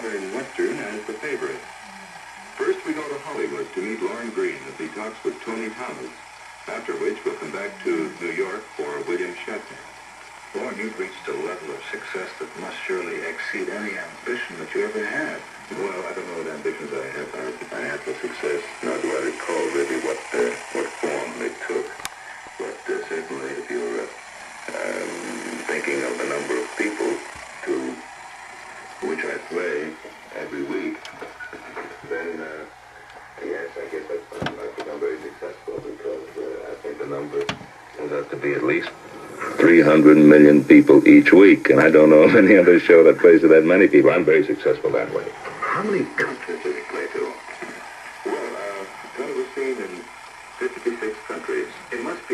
modern western as the favorite. First, we go to Hollywood to meet Lorne Greene as he talks with Tony Thomas, after which we'll come back to New York for William Shatner. Lorne, you've reached a level of success that must surely exceed any ambition that you ever had. Well, I don't know what ambitions I have. I, I had for success. Nor do I recall really what uh, I guess I, I think I'm very successful because uh, I think the number turns out to be at least 300 million people each week, and I don't know of any other show that plays to that many people. I'm very successful that way. How many countries did it play to? Well, uh, it was seen in 56 countries. It must